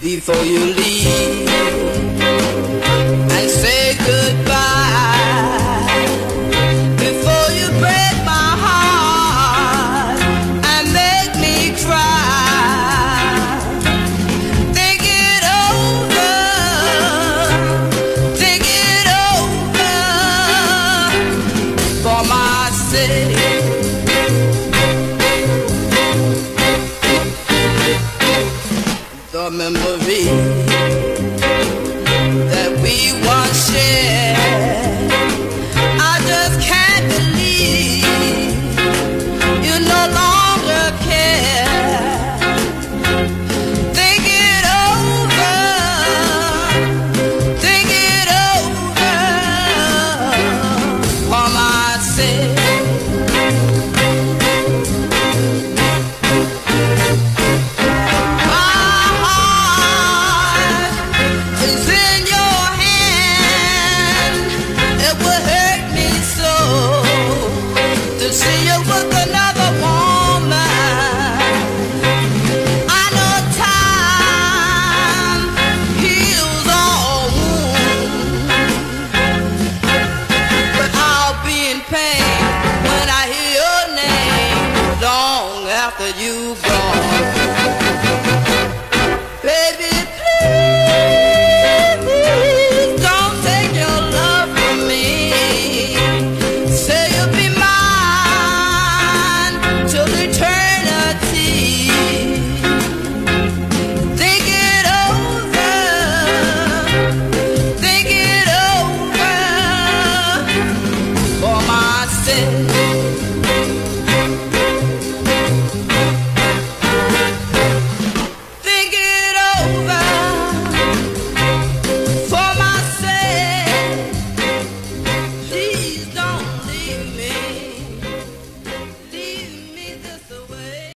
Before you leave, I say. say. The memory after you gone. Baby, please don't take your love from me. Say you'll be mine till eternity. Think it over, think it over for my sake.